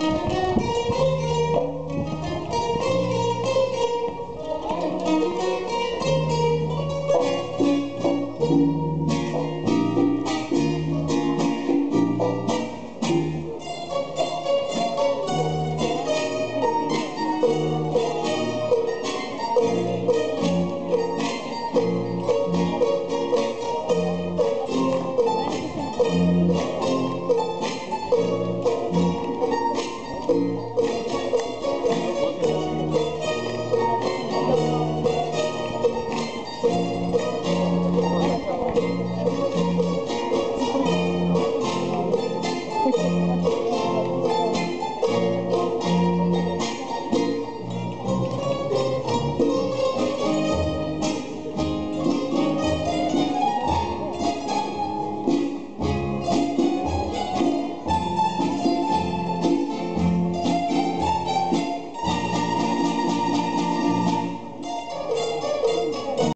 Música